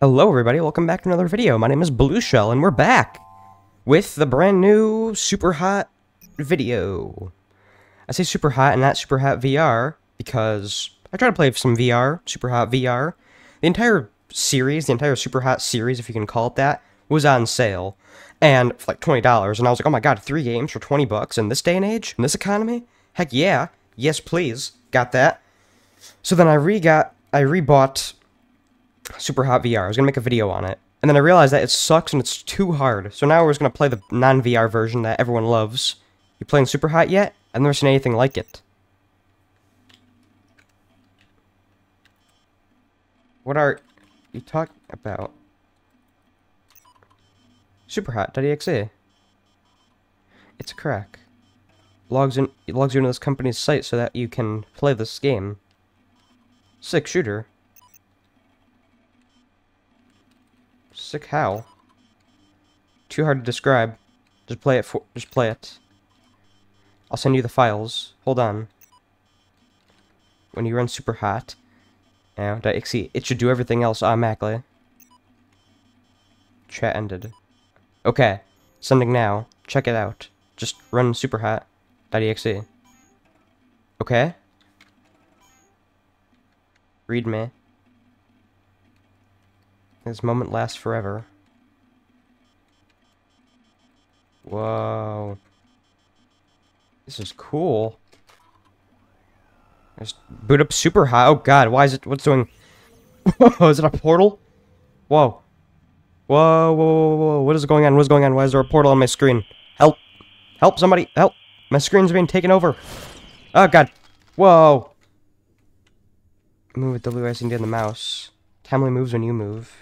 Hello everybody, welcome back to another video. My name is Blue Shell and we're back with the brand new super hot video. I say super hot and not super hot VR because I try to play some VR, super hot VR. The entire series, the entire super hot series, if you can call it that, was on sale. And for like $20 and I was like, oh my god, three games for 20 bucks in this day and age, in this economy? Heck yeah, yes please, got that. So then I re-got, I rebought Super Hot VR. I was gonna make a video on it. And then I realized that it sucks and it's too hard. So now we're just gonna play the non-VR version that everyone loves. You playing Super Hot yet? I've never seen anything like it. What are you talking about? Super Hot.exe. It's a crack. Logs in logs you into this company's site so that you can play this game. Sick shooter. Sick how? Too hard to describe. Just play it for just play it. I'll send you the files. Hold on. When you run super hot. Now, .exe, it should do everything else automatically. Chat ended. Okay. Sending now. Check it out. Just run super hot. .exe. Okay? Read me. This moment lasts forever. Whoa. This is cool. Just boot up super high. Oh god, why is it, what's doing? Whoa, is it a portal? Whoa. Whoa, whoa, whoa, whoa, what is going on? What is going on? Why is there a portal on my screen? Help. Help, somebody, help. My screen's being taken over. Oh god. Whoa. Move with WASD and the mouse. Tamily moves when you move.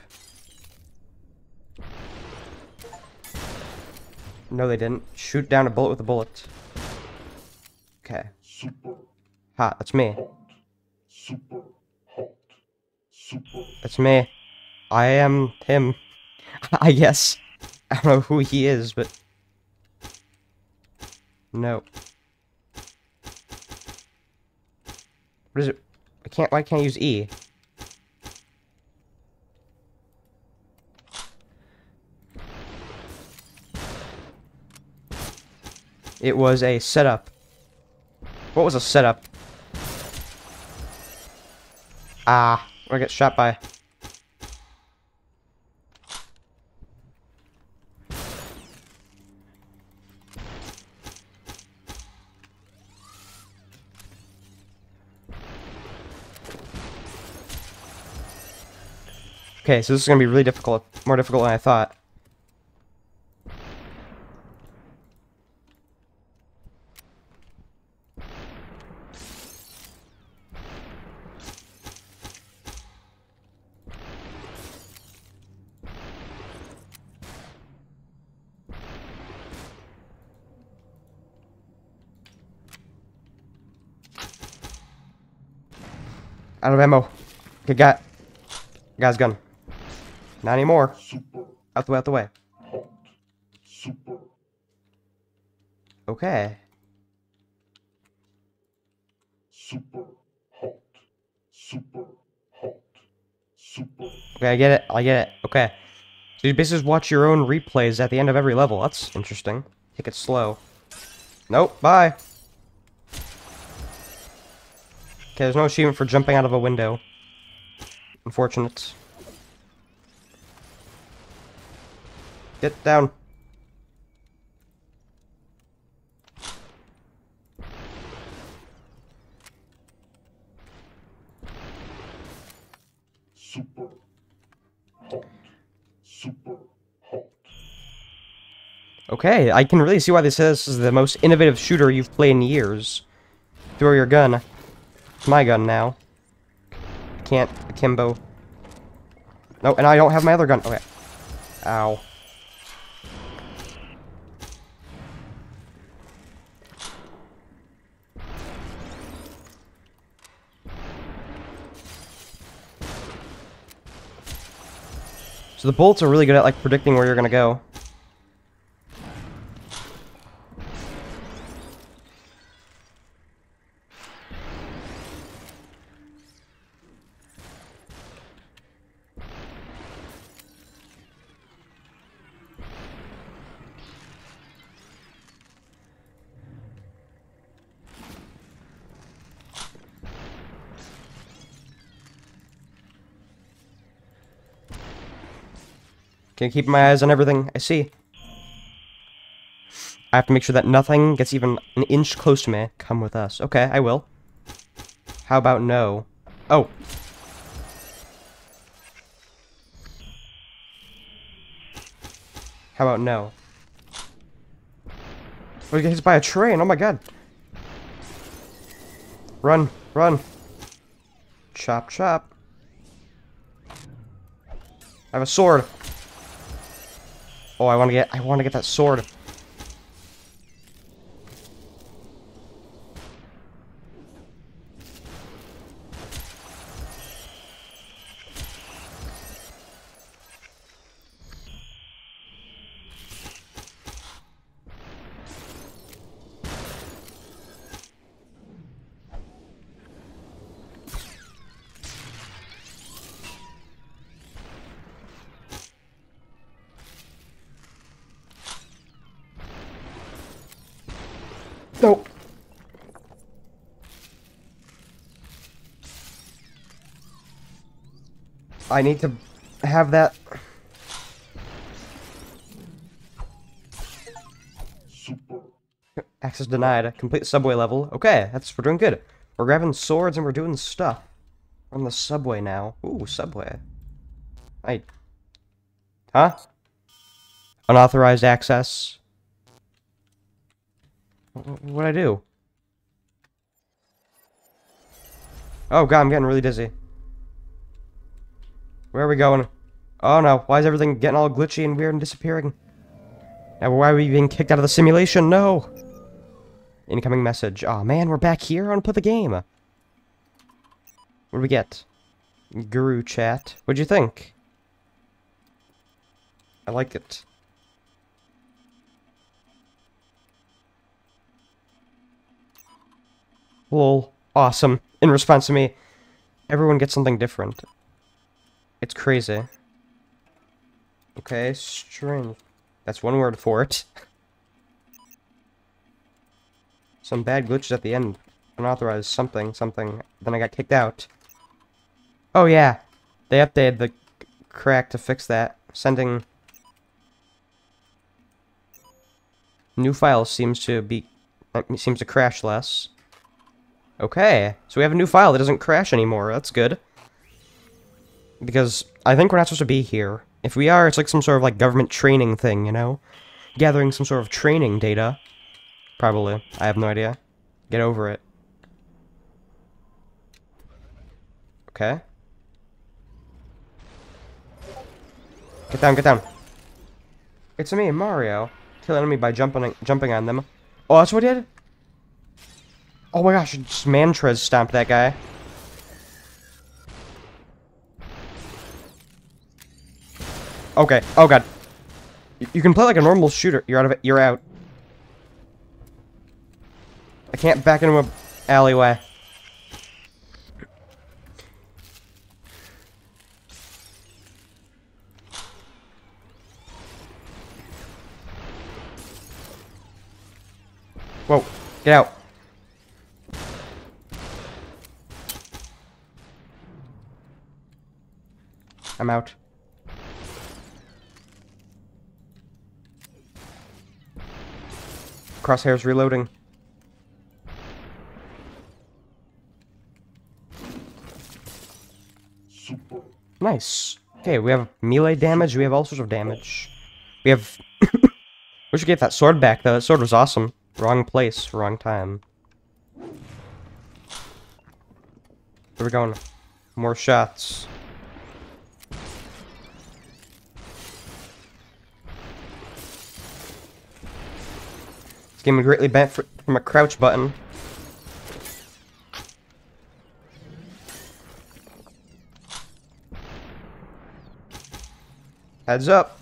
No, they didn't. Shoot down a bullet with a bullet. Okay. Super that's me. hot. Super hot. Super That's me. I am him. I guess. I don't know who he is, but... No. What is it? I can't, why can't I use E? It was a setup. What was a setup? Ah, I get shot by. Okay, so this is gonna be really difficult, more difficult than I thought. Out of ammo. Okay, got. Guy's gun. Not anymore. super Out the way, out the way. Super Okay. super hot. Super hot. Super Okay, I get it. I get it. Okay. So you basically just watch your own replays at the end of every level. That's interesting. Take it slow. Nope. Bye. Okay, there's no achievement for jumping out of a window. Unfortunate. Get down. super hot. Super hot. Okay, I can really see why this is the most innovative shooter you've played in years. Throw your gun. It's my gun now. I can't akimbo. No, and I don't have my other gun. Okay. Ow. So the bolts are really good at like predicting where you're gonna go. Can keep my eyes on everything I see. I have to make sure that nothing gets even an inch close to me. Come with us. Okay, I will. How about no? Oh. How about no? Oh, hit by a train. Oh my god. Run, run. Chop, chop. I have a sword. Oh, I want to get I want to get that sword. I need to have that. Super. Access denied. Complete subway level. Okay, that's we're doing good. We're grabbing swords and we're doing stuff. We're on the subway now. Ooh, subway. I. Huh? Unauthorized access. What'd I do? Oh god, I'm getting really dizzy. Where are we going? Oh no, why is everything getting all glitchy and weird and disappearing? Now why are we being kicked out of the simulation? No! Incoming message. oh, man, we're back here? I to play the game. What do we get? Guru chat. What'd you think? I like it. Lol. Awesome. In response to me, everyone gets something different. It's crazy. Okay, string. That's one word for it. Some bad glitches at the end. Unauthorized something, something. Then I got kicked out. Oh yeah. They updated the crack to fix that. Sending... New files seems to be... uh, seems to crash less. Okay, so we have a new file that doesn't crash anymore. That's good. Because I think we're not supposed to be here. If we are, it's like some sort of like government training thing, you know? Gathering some sort of training data. Probably. I have no idea. Get over it. Okay. Get down, get down. It's me, Mario. Kill enemy by jumping jumping on them. Oh, that's what he did? Oh my gosh, just mantras stomped that guy. Okay. Oh god. You, can play like a normal shooter. You're out of it. You're out. I can't back into a alleyway. Whoa. Get out. I'm out. Crosshairs reloading. Super. Nice. Okay, we have melee damage, we have all sorts of damage. We have... we should get that sword back, though. That sword was awesome. Wrong place, wrong time. Where we going? More shots. Game would greatly benefit from a crouch button. Heads up.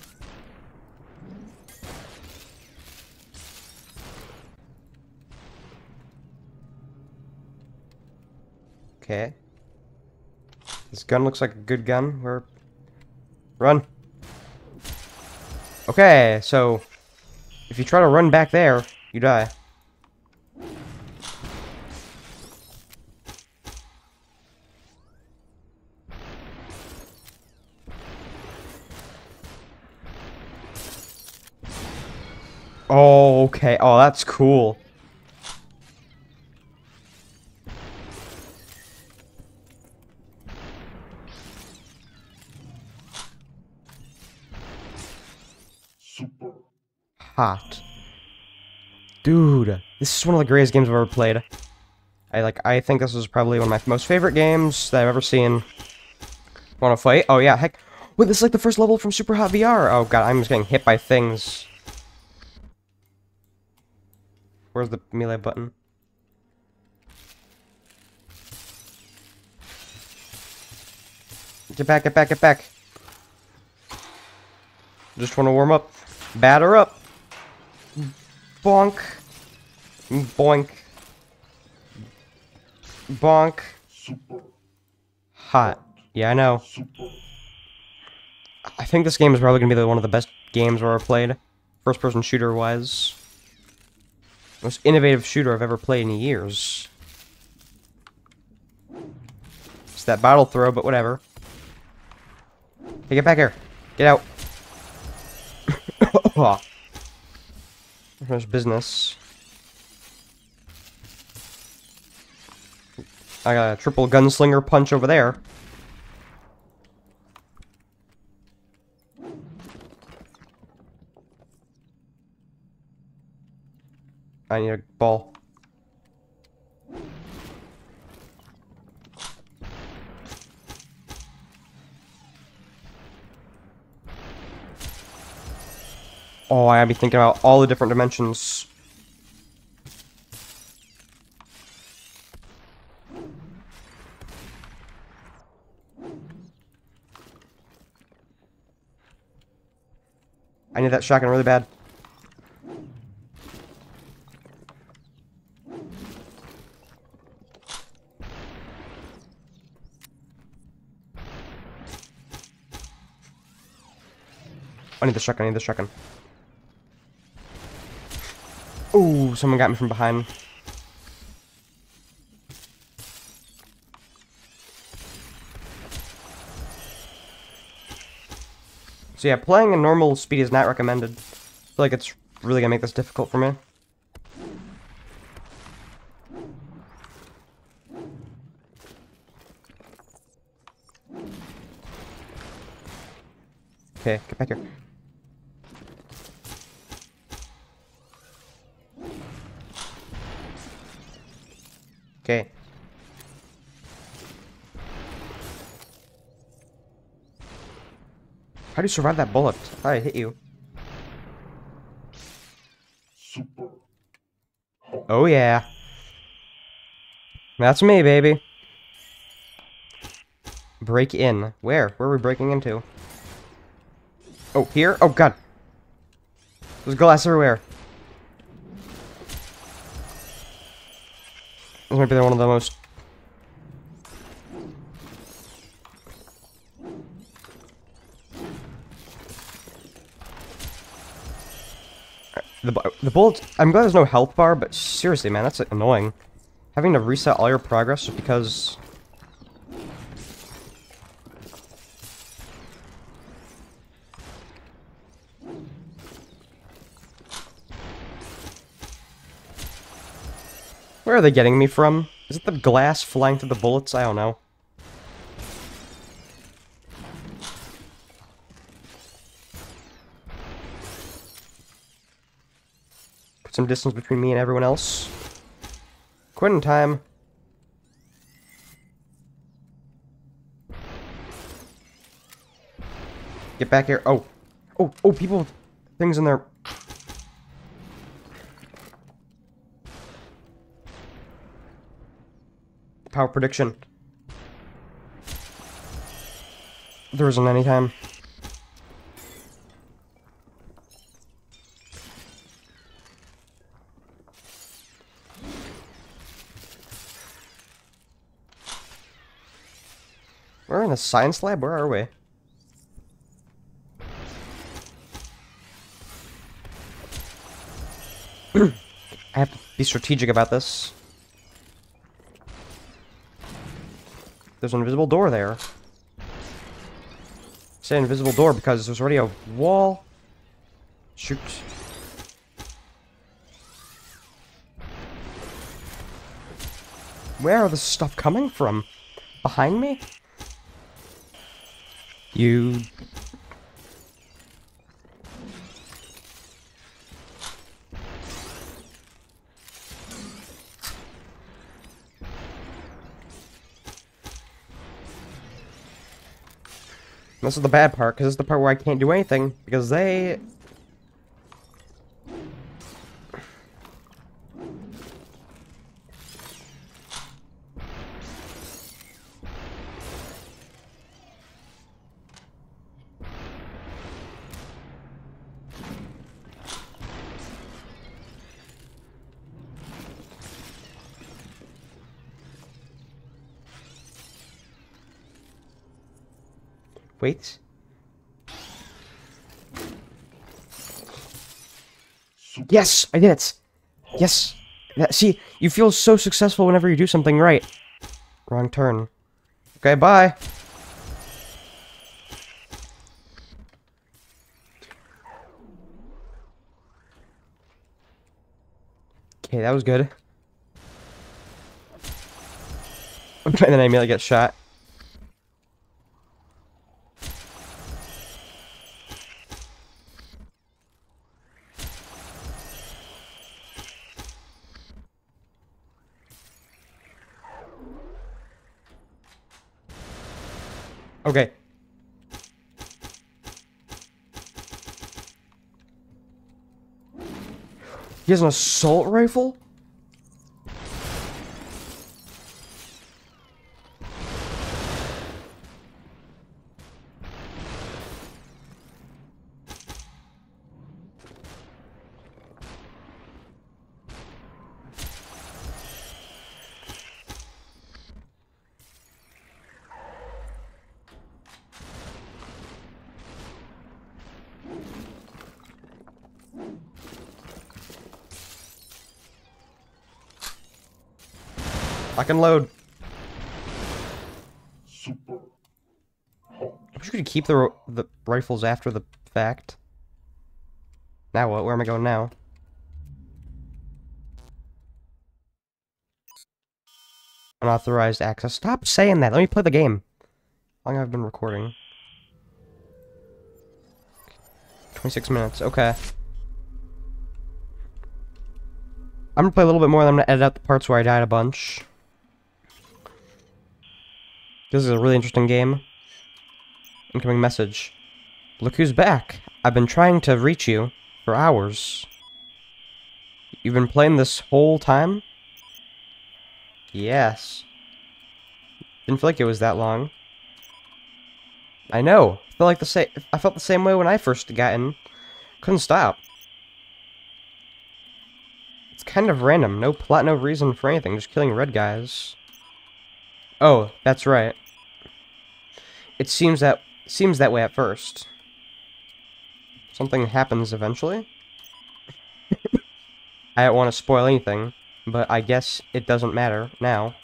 Okay. This gun looks like a good gun. We're... Run. Okay, so... If you try to run back there, you die. Oh, okay. Oh, that's cool. super, Hot. Dude, this is one of the greatest games I've ever played. I like I think this is probably one of my most favorite games that I've ever seen. Wanna fight? Oh yeah, heck. Wait, this is like the first level from Super Hot VR. Oh god, I'm just getting hit by things. Where's the melee button? Get back, get back, get back. Just want to warm up. Batter up. Bonk. Boink. Bonk. super, Hot. Yeah, I know. super, I think this game is probably going to be the, one of the best games I've ever played. First person shooter wise. Most innovative shooter I've ever played in years. It's that bottle throw, but whatever. Hey, get back here. Get out. Ah. There's business. I got a triple gunslinger punch over there. I need a ball. Oh, I gotta be thinking about all the different dimensions. I need that shotgun really bad. I need the shotgun, I need the shotgun. Someone got me from behind. So yeah, playing in normal speed is not recommended. I feel like it's really gonna make this difficult for me. Okay, get back here. Okay. How do you survive that bullet? I thought I hit you. super, Oh yeah. That's me, baby. Break in. Where? Where are we breaking into? Oh, here? Oh god. There's glass everywhere. This might be one of the most... The, the bullets... I'm glad there's no health bar, but seriously, man, that's annoying. Having to reset all your progress just because... Where are they getting me from? Is it the glass flying through the bullets? I don't know. Put some distance between me and everyone else. Quitting time. Get back here. Oh. Oh, oh, people things in their... Power prediction. There isn't any time. We're in a science lab? Where are we? I have to be strategic about this. There's an invisible door there. I say invisible door because there's already a wall. Shoot. Where are the stuff coming from? Behind me? You This is the bad part, because this is the part where I can't do anything, because they... Wait. Yes, I did it. Yes. See, you feel so successful whenever you do something right. Wrong turn. Okay, bye. Okay, that was good. and then I immediately get shot. Okay. He has an assault rifle? I can load. super, I wish we could keep the the rifles after the fact. Now what? Where am I going now? Unauthorized access. Stop saying that. Let me play the game. How long have I been recording? 26 minutes. Okay. I'm gonna play a little bit more, then I'm gonna edit out the parts where I died a bunch. This is a really interesting game. Incoming message. Look who's back. I've been trying to reach you for hours. You've been playing this whole time? Yes. Didn't feel like it was that long. I know. I felt like the same. I felt the same way when I first got in. Couldn't stop. It's kind of random. No plot, no reason for anything. Just killing red guys. Oh, that's right. It seems that seems that way at first. Something happens eventually. I don't want to spoil anything, but I guess it doesn't matter now.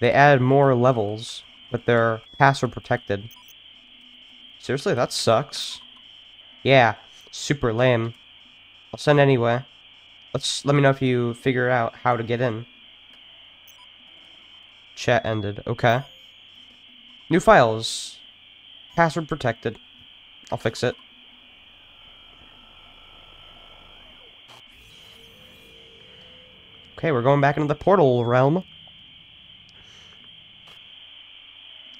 They added more levels, but they're password protected. Seriously, that sucks. Yeah, super lame. I'll send anyway. Let's let me know if you figure out how to get in. Chat ended. Okay. New files. Password protected. I'll fix it. Okay, we're going back into the portal realm.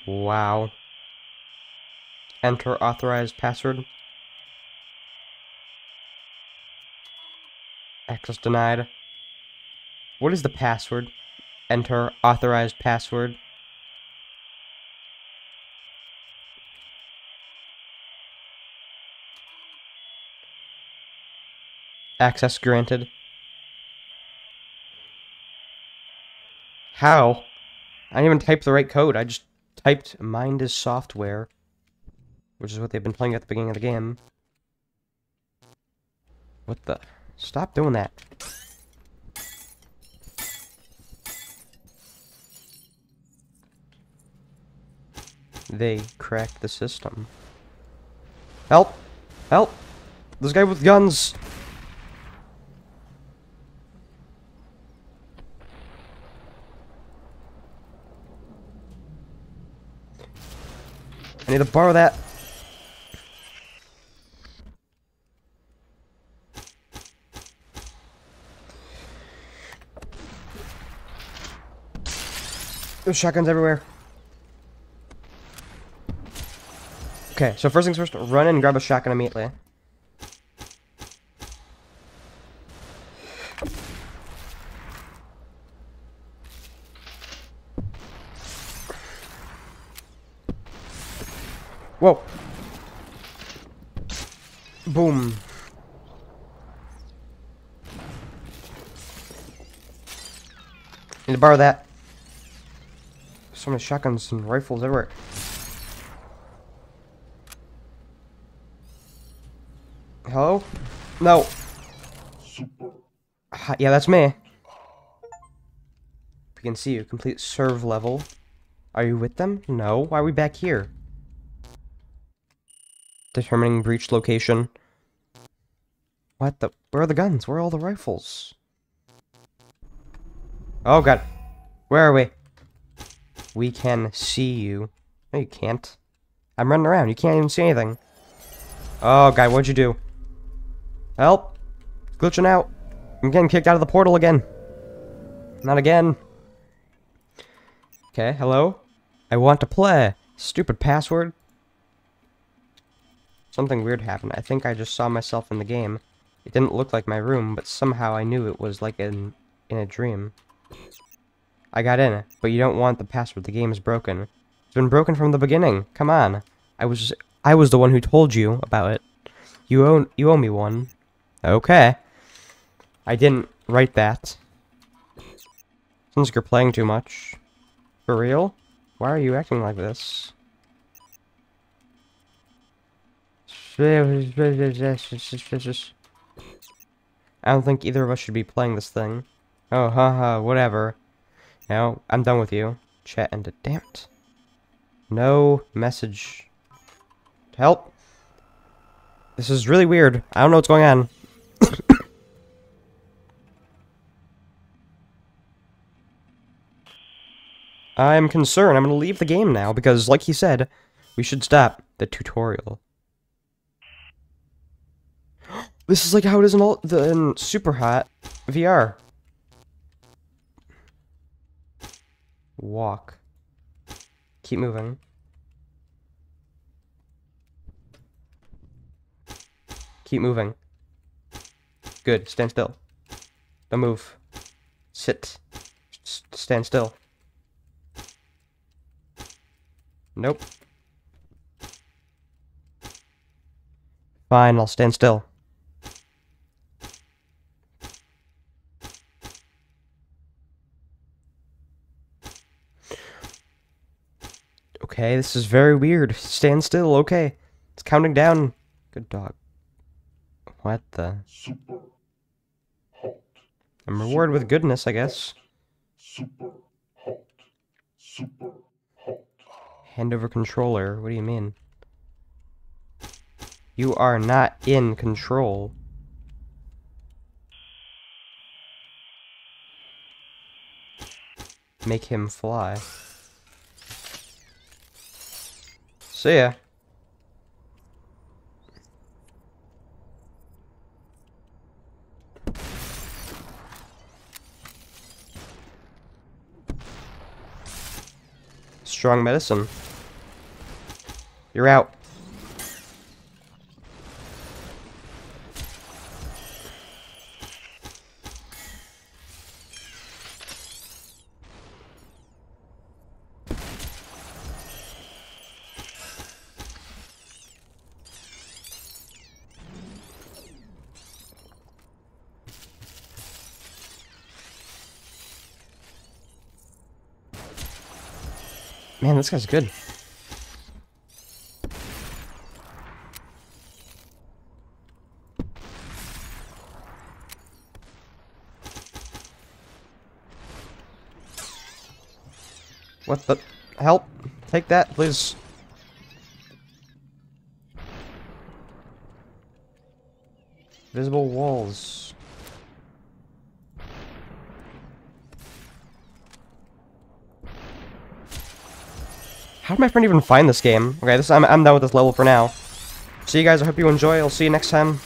Wow. Enter authorized password. Access denied. What is the password? Enter authorized password. Access granted. How? I didn't even type the right code. I just typed mind is software. Which is what they've been playing at the beginning of the game. What the? Stop doing that. They cracked the system. Help! Help! This guy with guns! Need to borrow that. There's shotguns everywhere. Okay, so first things first, run and grab a shotgun immediately. Whoa. Boom. Need to borrow that. So many shotguns and rifles everywhere. Hello? No. super, Yeah, that's me. We can see you. Complete serve level. Are you with them? No. Why are we back here? Determining breach location. What the? Where are the guns? Where are all the rifles? Oh god. Where are we? We can see you. No, you can't. I'm running around. You can't even see anything. Oh god, what'd you do? Help! Glitching out. I'm getting kicked out of the portal again. Not again. Okay, hello? I want to play. Stupid password. Something weird happened. I think I just saw myself in the game. It didn't look like my room, but somehow I knew it was like in in a dream. I got in, but you don't want the password. The game is broken. It's been broken from the beginning. Come on. I was I was the one who told you about it. You owe you owe me one. Okay. I didn't write that. Sounds like you're playing too much. For real? Why are you acting like this? I don't think either of us should be playing this thing. Oh, haha, whatever. Now, I'm done with you. Chat ended. Damn it. No message. Help. This is really weird. I don't know what's going on. I'm concerned. I'm going to leave the game now because, like he said, we should stop the tutorial. This is like how it is in, all, the, in Super Hot VR. Walk. Keep moving. Keep moving. Good. Stand still. Don't move. Sit. S stand still. Nope. Fine, I'll stand still. Okay, this is very weird. Stand still, okay. It's counting down. Good dog. What the? super, I'm rewarded with goodness, I guess. super, hot, super, hot, Hand over controller. What do you mean? You are not in control. Make him fly. See ya. Strong medicine. You're out. Man, this guy's good. What the? Help! Take that, please. Visible walls. How did my friend even find this game? Okay, this I'm, I'm done with this level for now. See you guys, I hope you enjoy, I'll see you next time.